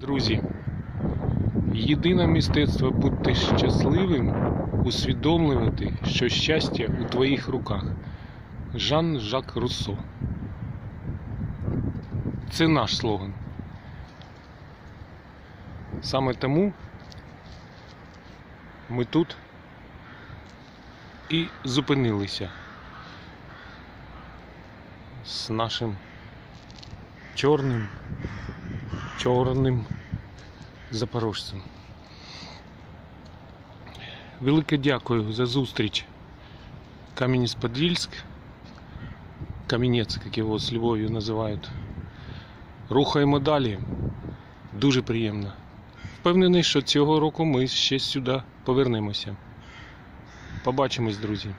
Друзі, єдине мистецтво бути щасливим, усвідомлювати, що щастя у твоїх руках. Жан-Жак Руссо. Це наш слоган. Саме тому ми тут і зупинилися з нашим чорним, чорним запорожцем. Велике дякую за зустріч Кам'янець-Подільськ, Кам'янець, як його з любов'ю називають. Рухаємо далі. Дуже приємно. Впевнений, що цього року ми ще сюди повернемося. Побачимось, друзі.